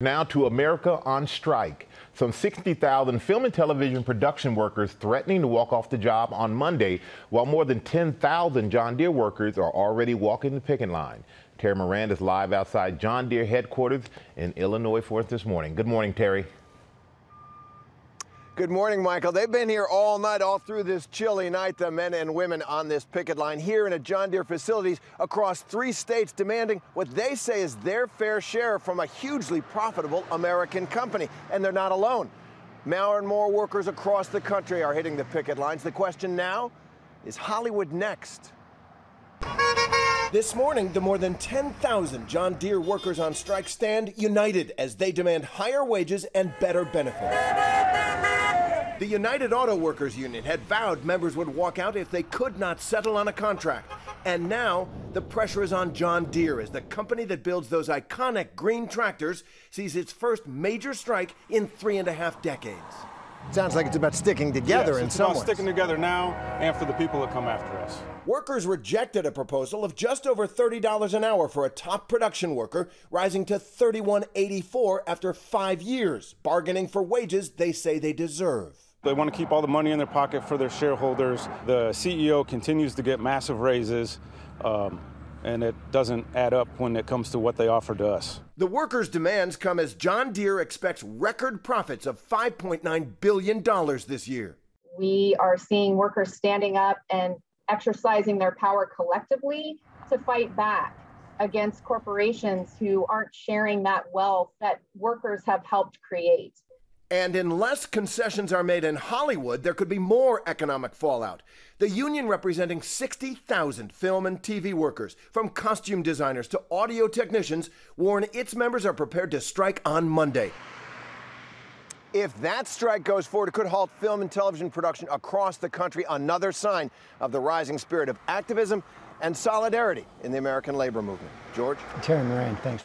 Now to America on strike. Some 60,000 film and television production workers threatening to walk off the job on Monday, while more than 10,000 John Deere workers are already walking the picket line. Terry Moran is live outside John Deere headquarters in Illinois for us this morning. Good morning, Terry. Good morning, Michael. They've been here all night, all through this chilly night, the men and women on this picket line here in a John Deere facilities across three states demanding what they say is their fair share from a hugely profitable American company. And they're not alone. More and more workers across the country are hitting the picket lines. The question now, is Hollywood next? This morning, the more than 10,000 John Deere workers on strike stand united as they demand higher wages and better benefits. The United Auto Workers Union had vowed members would walk out if they could not settle on a contract. And now the pressure is on John Deere as the company that builds those iconic green tractors sees its first major strike in three and a half decades. Sounds like it's about sticking together yes, in it's some about ways. sticking together now and for the people that come after us. Workers rejected a proposal of just over $30 an hour for a top production worker, rising to $31.84 after five years, bargaining for wages they say they deserve. They want to keep all the money in their pocket for their shareholders. The CEO continues to get massive raises, um, and it doesn't add up when it comes to what they offer to us. The workers' demands come as John Deere expects record profits of $5.9 billion this year. We are seeing workers standing up and exercising their power collectively to fight back against corporations who aren't sharing that wealth that workers have helped create. And unless concessions are made in Hollywood, there could be more economic fallout. The union representing 60,000 film and TV workers, from costume designers to audio technicians, warn its members are prepared to strike on Monday. If that strike goes forward, it could halt film and television production across the country. Another sign of the rising spirit of activism and solidarity in the American labor movement. George? Terry Moran, thanks.